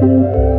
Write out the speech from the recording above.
you